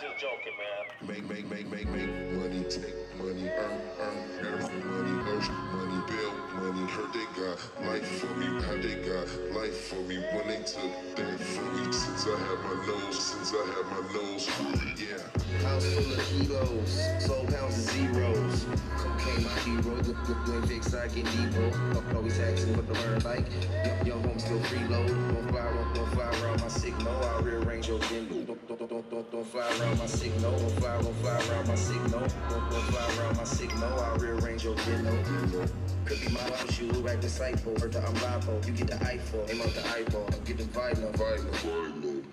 just joking, man. Make, make, make, make, make money, take money, earn, earn, earn money, ocean money, build money. Heard they got life for me, how they got life for me when they took that from me. Since I had my nose, since I had my nose, yeah. House full of kilos, soul pounds of zeros. Cocaine my hero, the the Glen Vic I get Depot. Up always asking what to learn like. Young, young home still freeload. Don't fly around, don't fly Don't, don't, don't, fly around my signal. Don't fly, don't fly around my signal. Don't, don't fly around my signal. I rearrange your window. Could be my house, you act disciple. Heard that I'm liable. You get the iPhone, aim out the eyeball. I'm getting violent, violent, violent.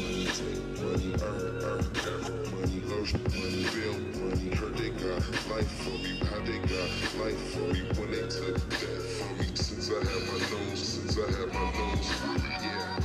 Money, take money. Heard they got life for me, how they got life for me when they took me. Since I had my nose, since I had my nose, yeah.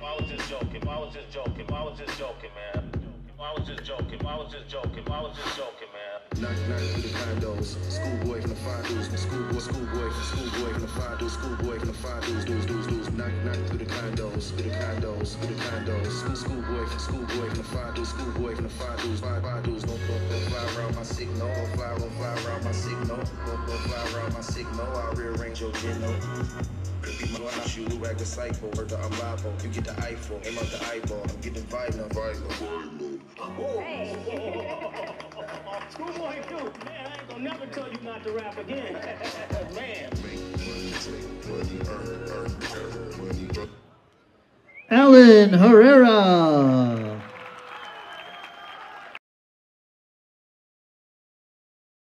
I was just joking. I was just joking. I was just joking, man. I was just joking. I was just joking. I was just joking, man. Knock, knock through the condos. Schoolboy from the five dudes. Schoolboy, schoolboy, schoolboy from the five dudes. Schoolboy from the five dudes. Dudes, dudes, dudes. Knock, knock through the condos. Through the condos. Through the condos. School, schoolboy from schoolboy from the five dudes. Schoolboy from the five dudes. Five, five dudes. Don't, don't, don't fly around my signal. Don't fly, don't fly around my signal. Don't, don't fly around my signal. I'll rearrange your geno. Act disciple. Heard that I'm. You get the iPhone. Aim out the eyeball. I'm getting violent, violent, violent. Schoolboy, dude, man, I ain't gonna never tell you not to rap again. man. Alann Herrera.